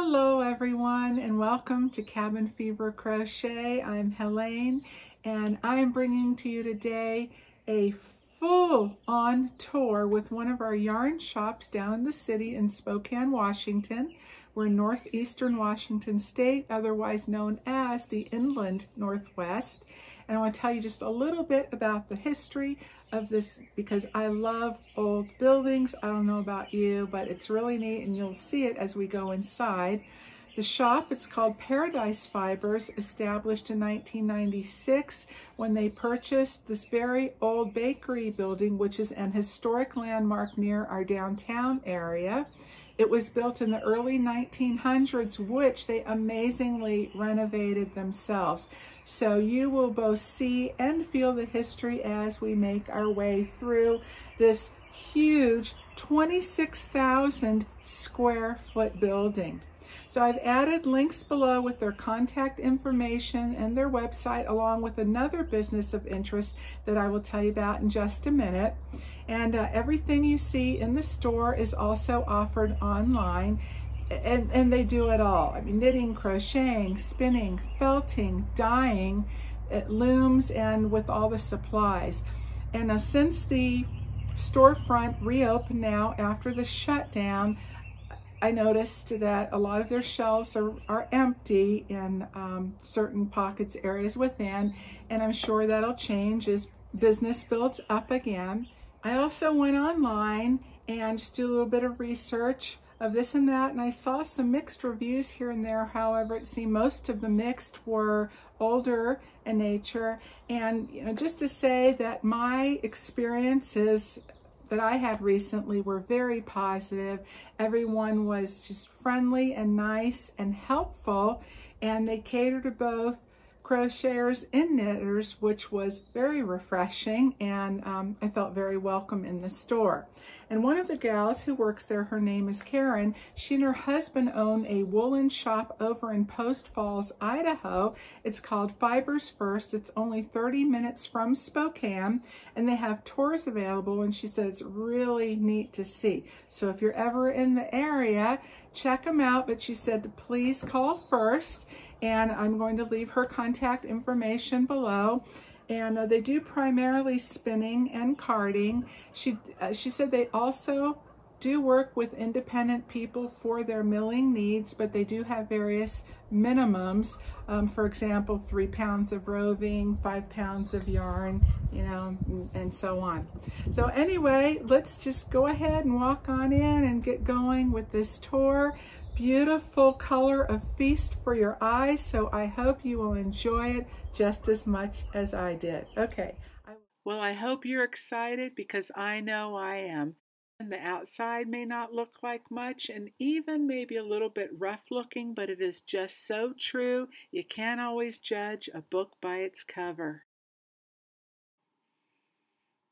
Hello everyone and welcome to Cabin Fever Crochet. I'm Helene and I'm bringing to you today a full-on tour with one of our yarn shops down in the city in Spokane, Washington. We're in northeastern Washington state, otherwise known as the Inland Northwest. And I want to tell you just a little bit about the history of this because I love old buildings. I don't know about you, but it's really neat and you'll see it as we go inside. The shop, it's called Paradise Fibers, established in 1996 when they purchased this very old bakery building, which is an historic landmark near our downtown area. It was built in the early 1900s, which they amazingly renovated themselves. So you will both see and feel the history as we make our way through this huge 26,000 square foot building. So I've added links below with their contact information and their website along with another business of interest that I will tell you about in just a minute. And uh, everything you see in the store is also offered online and, and they do it all. I mean, knitting, crocheting, spinning, felting, dyeing, it looms and with all the supplies. And uh, since the storefront reopened now after the shutdown, I noticed that a lot of their shelves are, are empty in um, certain pockets, areas within, and I'm sure that'll change as business builds up again. I also went online and just do a little bit of research of this and that, and I saw some mixed reviews here and there. However, it seemed most of the mixed were older in nature. And you know, just to say that my experiences that I had recently were very positive. Everyone was just friendly and nice and helpful, and they catered to both crocheters and knitters, which was very refreshing, and um, I felt very welcome in the store. And one of the gals who works there, her name is Karen, she and her husband own a woolen shop over in Post Falls, Idaho. It's called Fibers First. It's only 30 minutes from Spokane, and they have tours available, and she said it's really neat to see. So if you're ever in the area, check them out, but she said please call first and I'm going to leave her contact information below. And uh, they do primarily spinning and carding. She, uh, she said they also do work with independent people for their milling needs, but they do have various minimums. Um, for example, three pounds of roving, five pounds of yarn, you know, and so on. So anyway, let's just go ahead and walk on in and get going with this tour beautiful color of feast for your eyes. So I hope you will enjoy it just as much as I did. Okay. Well, I hope you're excited because I know I am. And the outside may not look like much and even maybe a little bit rough looking, but it is just so true. You can't always judge a book by its cover.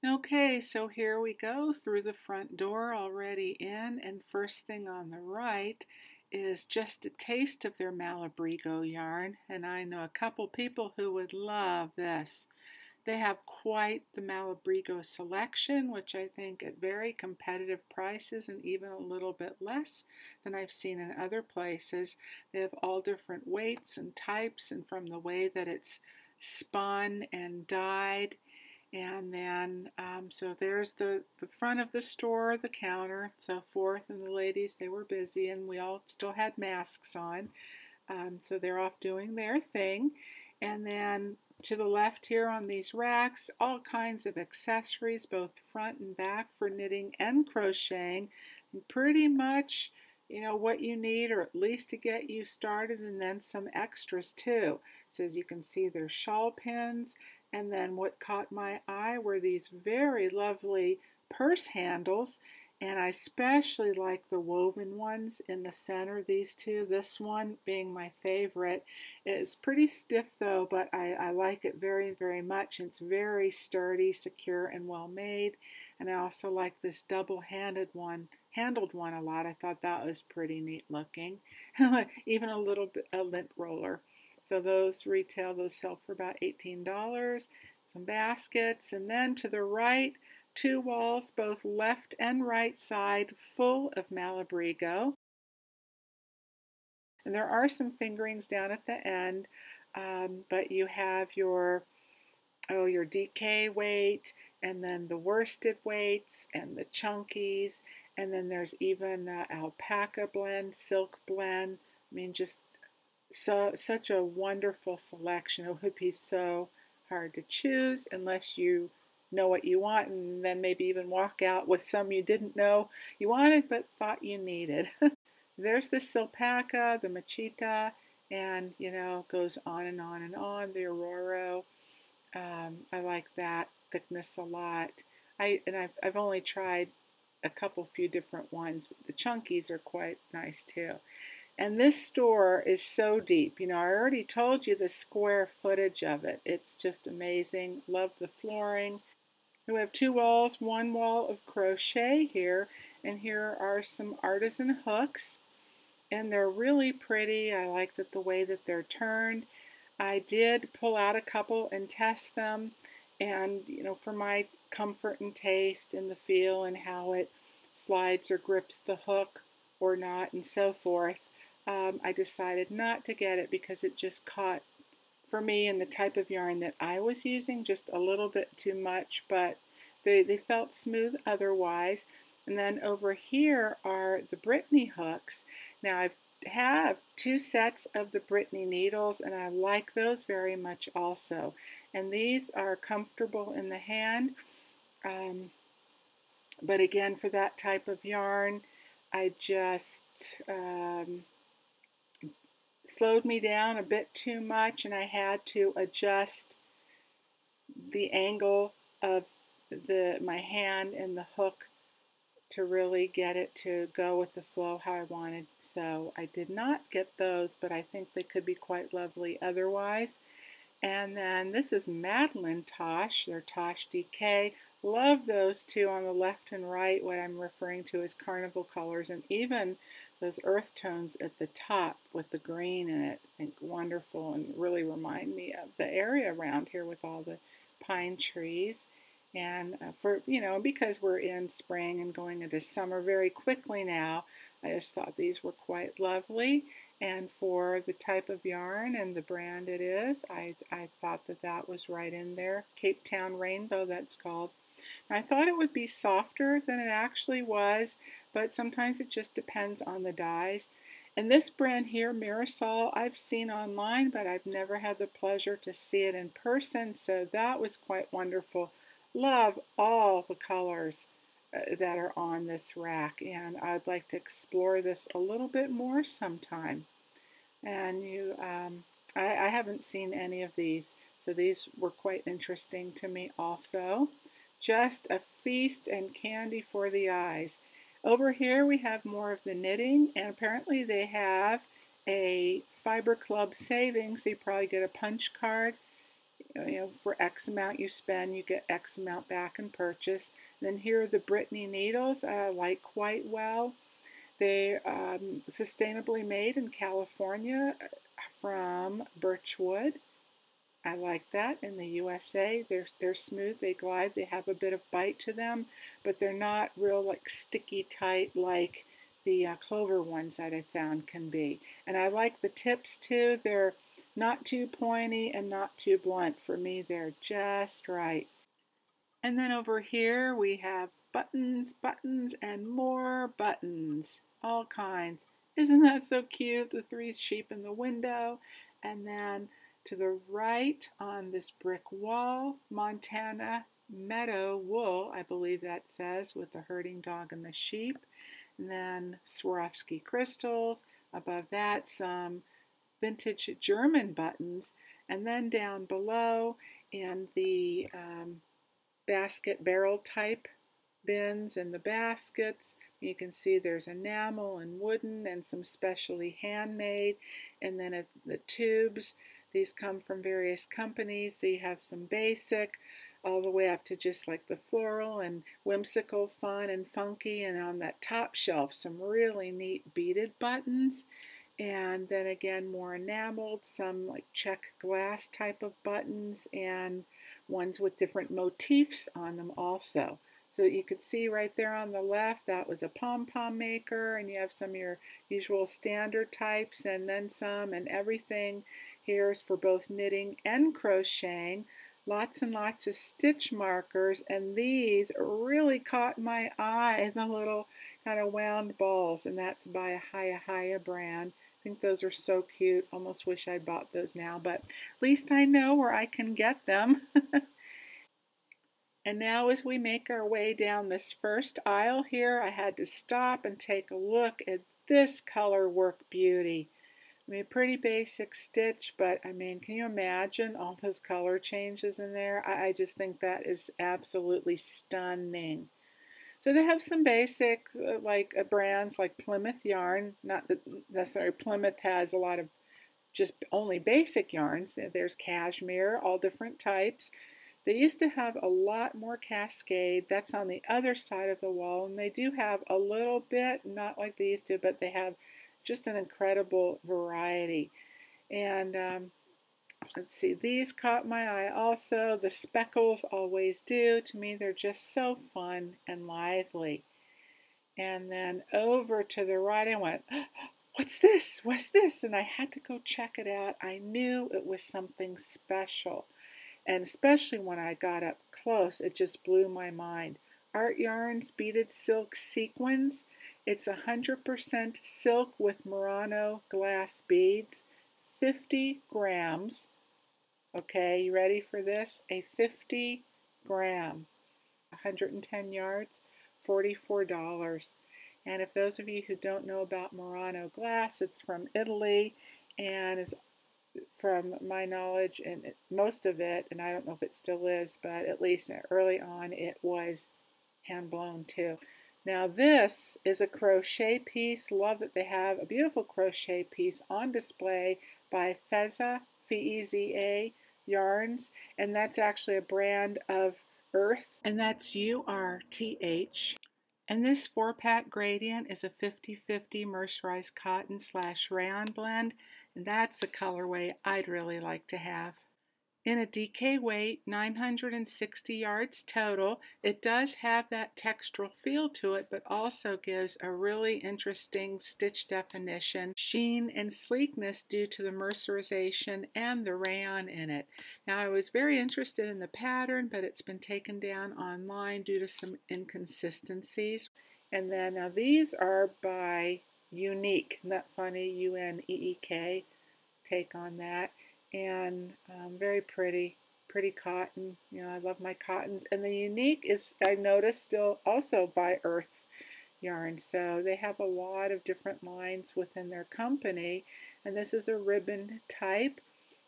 Okay, so here we go through the front door already in, and first thing on the right is just a taste of their Malabrigo yarn, and I know a couple people who would love this. They have quite the Malabrigo selection, which I think at very competitive prices and even a little bit less than I've seen in other places. They have all different weights and types, and from the way that it's spun and dyed, and then, um, so there's the, the front of the store, the counter, so forth. And the ladies, they were busy and we all still had masks on. Um, so they're off doing their thing. And then to the left here on these racks, all kinds of accessories, both front and back for knitting and crocheting. And pretty much, you know, what you need, or at least to get you started, and then some extras too. So as you can see, there's shawl pins and then what caught my eye were these very lovely purse handles. And I especially like the woven ones in the center, these two. This one being my favorite. It's pretty stiff though, but I, I like it very, very much. It's very sturdy, secure, and well made. And I also like this double-handed one, handled one a lot. I thought that was pretty neat looking. Even a little bit a lint roller. So those retail, those sell for about $18. Some baskets, and then to the right, two walls, both left and right side, full of Malabrigo. And there are some fingerings down at the end, um, but you have your oh your DK weight and then the worsted weights and the chunkies and then there's even uh, alpaca blend, silk blend. I mean, just so such a wonderful selection. It would be so hard to choose unless you know what you want and then maybe even walk out with some you didn't know you wanted but thought you needed. There's the Silkpaca, the Mechita, and you know, goes on and on and on. The Aurora, um, I like that thickness a lot. I and I've I've only tried a couple few different ones. But the chunkies are quite nice too. And this store is so deep. You know, I already told you the square footage of it. It's just amazing. Love the flooring. We have two walls, one wall of crochet here, and here are some artisan hooks. And they're really pretty. I like that the way that they're turned. I did pull out a couple and test them. And, you know, for my comfort and taste and the feel and how it slides or grips the hook or not and so forth, um, I decided not to get it because it just caught for me and the type of yarn that I was using just a little bit too much, but they, they felt smooth otherwise. And then over here are the Brittany hooks. Now I have two sets of the Brittany needles and I like those very much also. And these are comfortable in the hand. Um, but again, for that type of yarn, I just um, slowed me down a bit too much and I had to adjust the angle of the my hand and the hook to really get it to go with the flow how I wanted. So I did not get those, but I think they could be quite lovely otherwise. And then this is Madeline Tosh, they're Tosh DK. Love those two on the left and right, what I'm referring to as carnival colors, and even those earth tones at the top with the green in it. I think wonderful and really remind me of the area around here with all the pine trees. And uh, for, you know, because we're in spring and going into summer very quickly now, I just thought these were quite lovely. And for the type of yarn and the brand it is, I, I thought that that was right in there. Cape Town Rainbow, that's called. I thought it would be softer than it actually was, but sometimes it just depends on the dyes. And this brand here, Mirasol, I've seen online, but I've never had the pleasure to see it in person, so that was quite wonderful. Love all the colors uh, that are on this rack, and I'd like to explore this a little bit more sometime. And you, um, I, I haven't seen any of these, so these were quite interesting to me also. Just a feast and candy for the eyes. Over here we have more of the knitting, and apparently they have a Fiber Club savings. So you probably get a punch card. You know, for X amount you spend, you get X amount back in purchase. Then here are the Brittany needles. I like quite well. They um, sustainably made in California from birchwood. I like that in the USA. They're, they're smooth, they glide, they have a bit of bite to them, but they're not real like sticky tight like the uh, clover ones that I found can be. And I like the tips too. They're not too pointy and not too blunt. For me, they're just right. And then over here we have buttons, buttons, and more buttons. All kinds. Isn't that so cute? The three sheep in the window. And then to the right on this brick wall, Montana Meadow Wool, I believe that says, with the herding dog and the sheep. And then Swarovski crystals. Above that, some vintage German buttons. And then down below, in the um, basket barrel type bins and the baskets. You can see there's enamel and wooden and some specially handmade. And then the tubes these come from various companies, so you have some basic, all the way up to just like the floral and whimsical, fun and funky, and on that top shelf, some really neat beaded buttons. And then again, more enameled, some like Czech glass type of buttons, and ones with different motifs on them also. So you could see right there on the left, that was a pom-pom maker, and you have some of your usual standard types, and then some, and everything here is for both knitting and crocheting. Lots and lots of stitch markers, and these really caught my eye, the little kind of wound balls, and that's by a Hiya Hiya brand. I think those are so cute. Almost wish I'd bought those now, but at least I know where I can get them. And now as we make our way down this first aisle here, I had to stop and take a look at this color work beauty. I mean, pretty basic stitch, but I mean, can you imagine all those color changes in there? I, I just think that is absolutely stunning. So they have some basic, uh, like uh, brands like Plymouth Yarn. Not that necessarily Plymouth has a lot of just only basic yarns. There's cashmere, all different types. They used to have a lot more cascade. That's on the other side of the wall. And they do have a little bit, not like they used to, but they have just an incredible variety. And um, let's see, these caught my eye also. The speckles always do. To me, they're just so fun and lively. And then over to the right, I went, what's this? What's this? And I had to go check it out. I knew it was something special. And especially when I got up close, it just blew my mind. Art Yarns Beaded Silk Sequins. It's 100% silk with Murano glass beads, 50 grams. Okay, you ready for this? A 50 gram, 110 yards, $44. And if those of you who don't know about Murano glass, it's from Italy and is from my knowledge, and most of it, and I don't know if it still is, but at least early on it was hand blown too. Now this is a crochet piece. Love that they have a beautiful crochet piece on display by Feza, F-E-Z-A yarns, and that's actually a brand of Urth, and that's U-R-T-H. And this four pack gradient is a 50-50 mercerized cotton slash rayon blend. And that's the colorway I'd really like to have. In a DK weight, 960 yards total, it does have that textural feel to it, but also gives a really interesting stitch definition, sheen, and sleekness due to the mercerization and the rayon in it. Now, I was very interested in the pattern, but it's been taken down online due to some inconsistencies. And then now these are by Uneek, not funny, U-N-E-E-K, take on that and um, very pretty, pretty cotton. You know, I love my cottons. And the Uneek is, I noticed, still also by Urth yarn. So they have a lot of different lines within their company. And this is a ribbon type.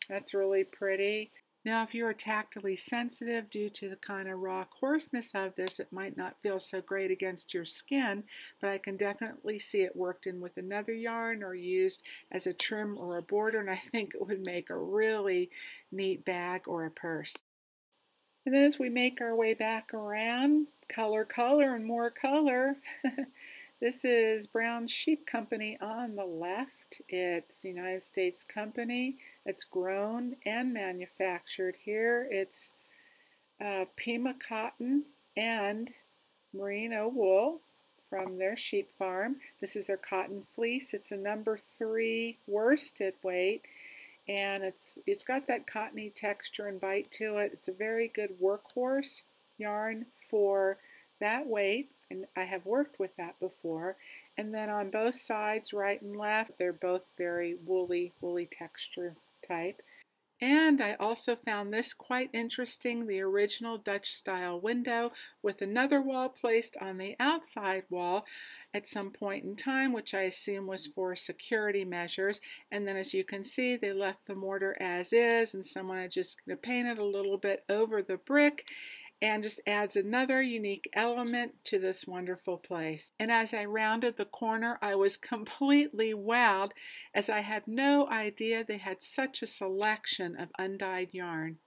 That's really pretty. Now, if you are tactily sensitive due to the kind of raw coarseness of this, it might not feel so great against your skin, but I can definitely see it worked in with another yarn or used as a trim or a border, and I think it would make a really neat bag or a purse. And then as we make our way back around, color, color, and more color, this is Brown Sheep Company on the left. It's United States Company. It's grown and manufactured here. It's uh, Pima cotton and merino wool from their sheep farm. This is their cotton fleece. It's a number three worsted weight and it's it's got that cottony texture and bite to it. It's a very good workhorse yarn for that weight and I have worked with that before. And then on both sides, right and left, they're both very woolly, woolly texture type. And I also found this quite interesting, the original Dutch style window with another wall placed on the outside wall at some point in time, which I assume was for security measures. And then as you can see, they left the mortar as is and someone had just painted a little bit over the brick and just adds another unique element to this wonderful place. And as I rounded the corner, I was completely wowed as I had no idea they had such a selection of undyed yarn.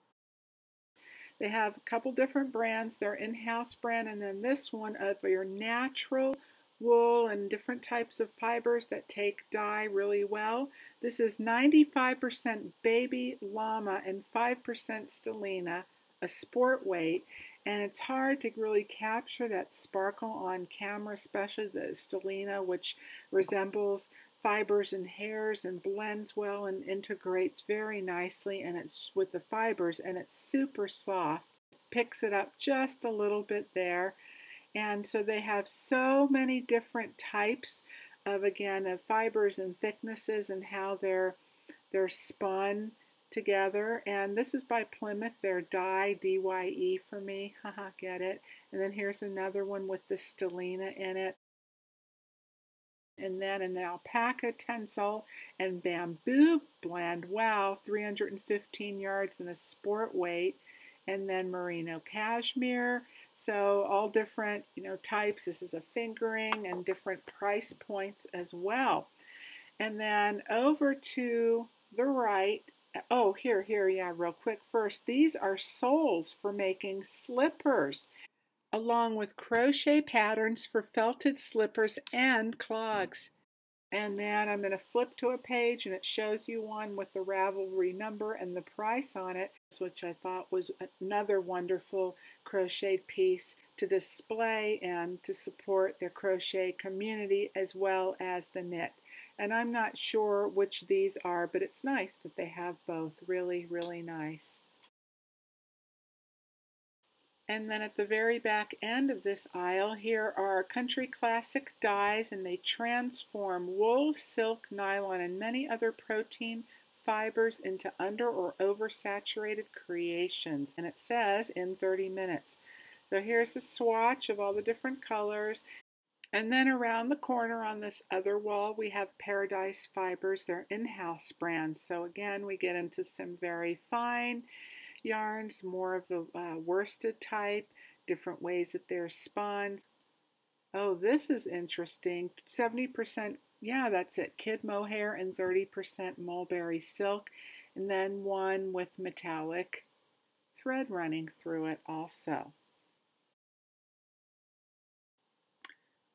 They have a couple different brands, their in-house brand, and then this one of your natural wool and different types of fibers that take dye really well. This is 95% baby llama and 5% stellina a sport weight, And it's hard to really capture that sparkle on camera, especially the stellina, which resembles fibers and hairs and blends well and integrates very nicely and it's with the fibers and it's super soft. Picks it up just a little bit there. And so they have so many different types of again of fibers and thicknesses and how they're they're spun together. And this is by Plymouth. They're dye, D-Y-E for me. Haha, get it. And then here's another one with the stellina in it. And then an alpaca tencel and bamboo blend. Wow, 315 yards and a sport weight. And then merino cashmere. So all different, you know, types. This is a fingering and different price points as well. And then over to the right, oh, here, here, yeah, real quick first. These are soles for making slippers, along with crochet patterns for felted slippers and clogs. And then I'm going to flip to a page and it shows you one with the Ravelry number and the price on it, which I thought was another wonderful crocheted piece to display and to support the crochet community as well as the knit. And I'm not sure which these are, but it's nice that they have both. Really, really nice. And then at the very back end of this aisle, here are country classic dyes, and they transform wool, silk, nylon, and many other protein fibers into under or oversaturated creations. And it says in 30 minutes. So here's a swatch of all the different colors. And then around the corner on this other wall, we have Paradise Fibers. They're in-house brands. So again, we get into some very fine yarns, more of the uh, worsted type, different ways that they're spun. Oh, this is interesting. 70%, yeah, that's it, kid mohair and 30% mulberry silk. And then one with metallic thread running through it also.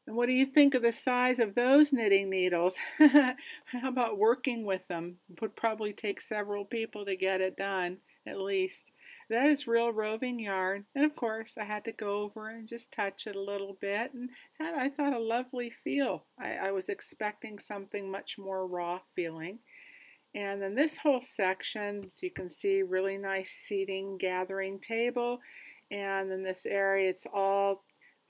And what do you think of the size of those knitting needles? How about working with them? Would probably take several people to get it done, at least. That is real roving yarn. And of course, I had to go over and just touch it a little bit. And had, I thought, a lovely feel. I, I was expecting something much more raw feeling. And then this whole section, as you can see, really nice seating gathering table. And then this area, it's all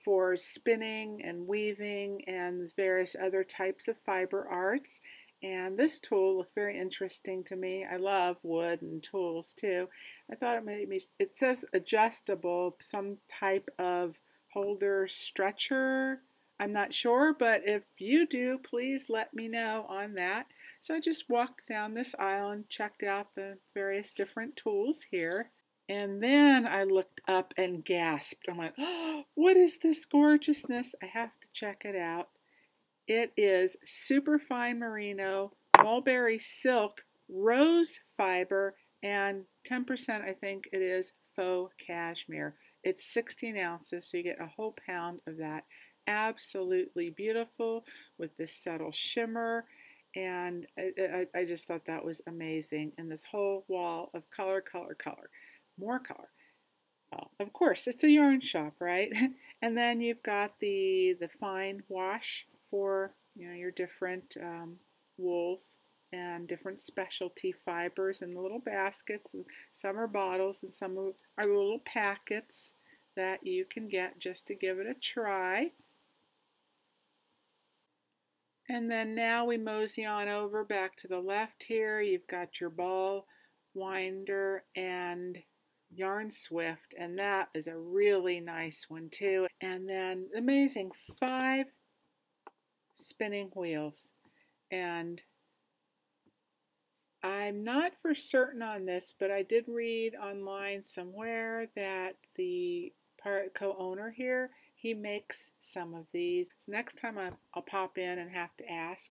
for spinning and weaving and various other types of fiber arts. And this tool looked very interesting to me. I love wood and tools too. I thought it made me, it says adjustable, some type of holder stretcher. I'm not sure, but if you do, please let me know on that. So I just walked down this aisle and checked out the various different tools here. And then I looked up and gasped. I'm like, oh, what is this gorgeousness? I have to check it out. It is super fine merino, mulberry silk, rose fiber, and 10% I think it is faux cashmere. It's 16 ounces, so you get a whole pound of that. Absolutely beautiful with this subtle shimmer. And I, I, I just thought that was amazing. And this whole wall of color, color, color more color. Well, of course, it's a yarn shop, right? and then you've got the the fine wash for you know your different um, wools and different specialty fibers and little baskets and some are bottles and some are little packets that you can get just to give it a try. And then now we mosey on over back to the left here. You've got your ball winder and Yarn Swift, and that is a really nice one too. And then amazing five spinning wheels. And I'm not for certain on this, but I did read online somewhere that the co-owner here, he makes some of these. So next time I, I'll pop in and have to ask.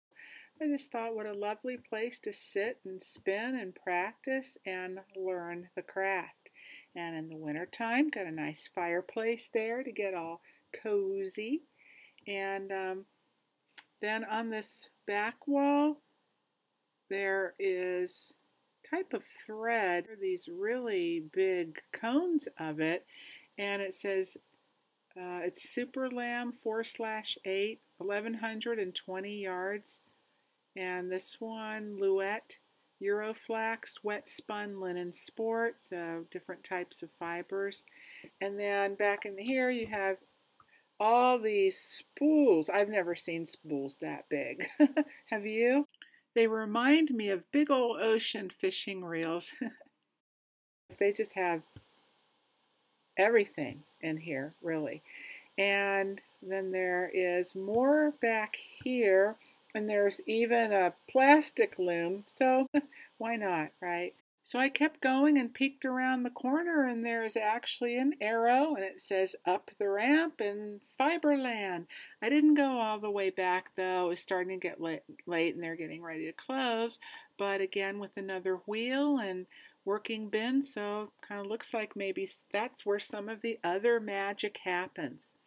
I just thought what a lovely place to sit and spin and practice and learn the craft. And in the wintertime, got a nice fireplace there to get all cozy. And um, then on this back wall, there is type of thread, these really big cones of it. and it says uh, it's Super Lamb 4 slash 8, 1120 yards. And this one, Louet Euroflax wet spun linen sport, so different types of fibers. And then back in here you have all these spools. I've never seen spools that big. have you? They remind me of big old ocean fishing reels. they just have everything in here, really. And then there is more back here and there's even a plastic loom, so why not, right? So I kept going and peeked around the corner, and there's actually an arrow, and it says up the ramp in Fiberland. I didn't go all the way back, though. It was starting to get late, and they're getting ready to close. But again, with another wheel and working bin, so kind of looks like maybe that's where some of the other magic happens.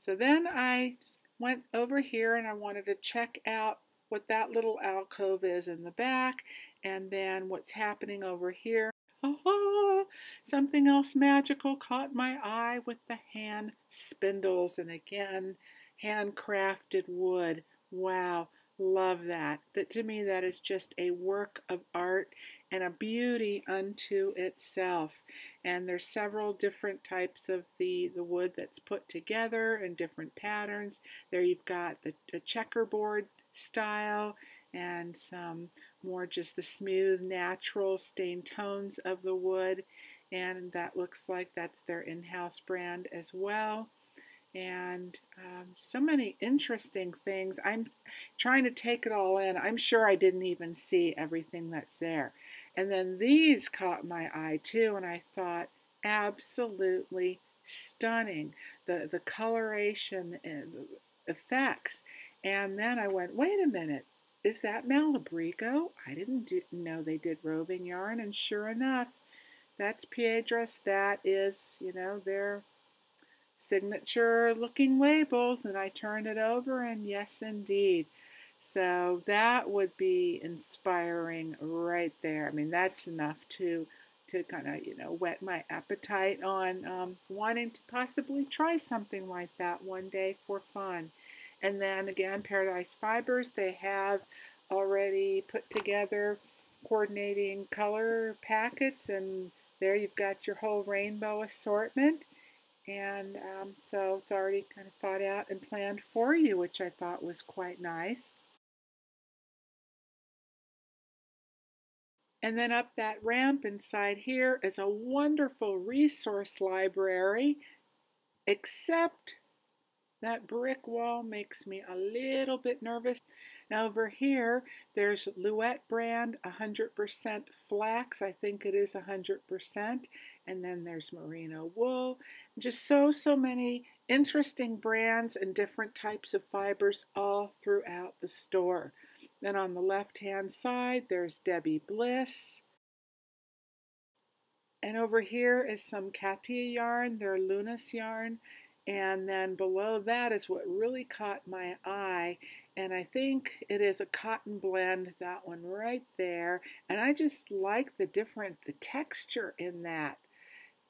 So then I went over here and I wanted to check out what that little alcove is in the back and then what's happening over here. Oh, something else magical caught my eye with the hand spindles and again handcrafted wood. Wow, Love that. That to me, that is just a work of art and a beauty unto itself. And there's several different types of the, the wood that's put together in different patterns. There you've got the, the checkerboard style and some more just the smooth, natural stained tones of the wood. And that looks like that's their in-house brand as well and um, so many interesting things. I'm trying to take it all in. I'm sure I didn't even see everything that's there. And then these caught my eye too, and I thought, absolutely stunning. The, the coloration and the effects. And then I went, wait a minute, is that Malabrigo? I didn't do, know they did roving yarn, and sure enough, that's Piedras. That is, you know, their signature looking labels and I turn it over and yes indeed. So that would be inspiring right there. I mean that's enough to to kind of you know whet my appetite on um, wanting to possibly try something like that one day for fun. And then again, Paradise Fibers, they have already put together coordinating color packets and there you've got your whole rainbow assortment. And um, so it's already kind of thought out and planned for you, which I thought was quite nice. And then up that ramp inside here is a wonderful resource library, except that brick wall makes me a little bit nervous. Now over here, there's Louet brand 100% flax. I think it is 100%. And then there's merino wool. Just so, so many interesting brands and different types of fibers all throughout the store. Then on the left-hand side, there's Debbie Bliss. And over here is some Katia yarn, their Lunas yarn. And then below that is what really caught my eye. And I think it is a cotton blend, that one right there. And I just like the different, the texture in that.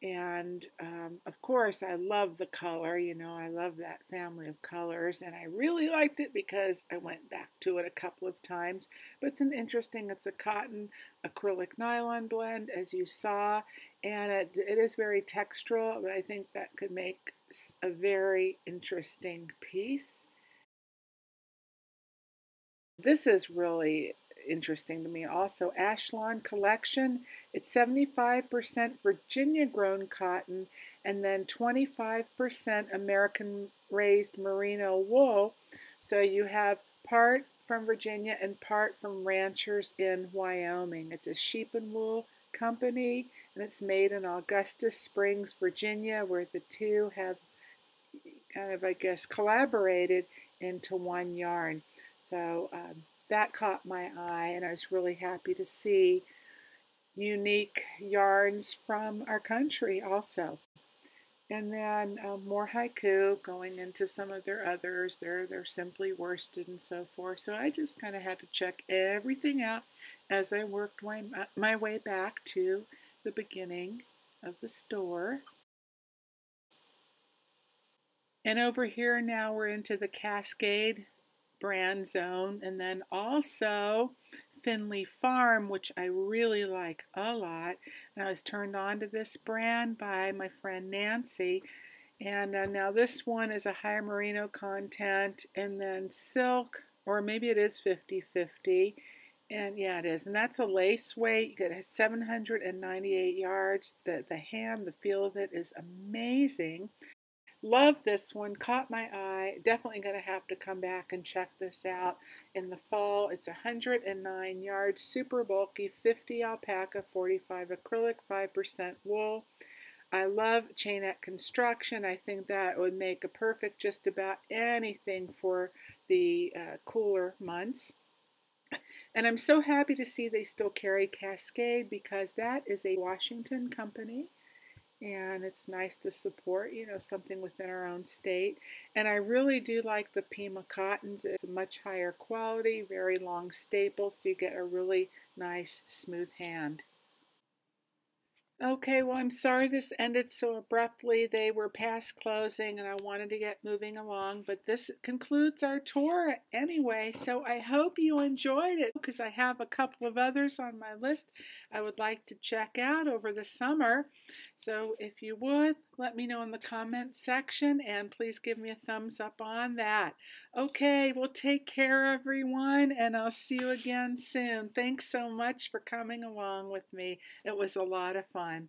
And um, of course, I love the color. You know, I love that family of colors. And I really liked it because I went back to it a couple of times. But it's an interesting, it's a cotton acrylic nylon blend, as you saw. And it, it is very textural, but I think that could make a very interesting piece. This is really interesting to me also. Ashlon Collection, it's 75% Virginia grown cotton and then 25% American raised merino wool. So you have part from Virginia and part from ranchers in Wyoming. It's a sheep and wool company and it's made in Augusta Springs, Virginia, where the two have kind of, I guess, collaborated into one yarn. So um, that caught my eye, and I was really happy to see unique yarns from our country also. And then um, more haiku going into some of their others. They're, they're simply worsted and so forth. So I just kind of had to check everything out as I worked my, my way back to the beginning of the store. And over here now we're into the Cascade brand zone and then also Finley Farm, which I really like a lot. And I was turned on to this brand by my friend Nancy. And uh, now this one is a higher merino content and then silk, or maybe it is 50-50. And yeah, it is. And that's a lace weight. You get 798 yards. The, the hand, the feel of it is amazing. Love this one, caught my eye. Definitely going to have to come back and check this out in the fall. It's 109 yards, super bulky, 50 alpaca, 45 acrylic, 5% wool. I love chainette construction. I think that would make a perfect just about anything for the uh, cooler months. And I'm so happy to see they still carry Cascade because that is a Washington company and it's nice to support, you know, something within our own state. And I really do like the Pima cottons. It's a much higher quality, very long staple, so you get a really nice smooth hand. Okay, well, I'm sorry this ended so abruptly. They were past closing and I wanted to get moving along, but this concludes our tour anyway. So I hope you enjoyed it because I have a couple of others on my list I would like to check out over the summer. So if you would, let me know in the comments section and please give me a thumbs up on that. Okay, well, take care, everyone, and I'll see you again soon. Thanks so much for coming along with me. It was a lot of fun.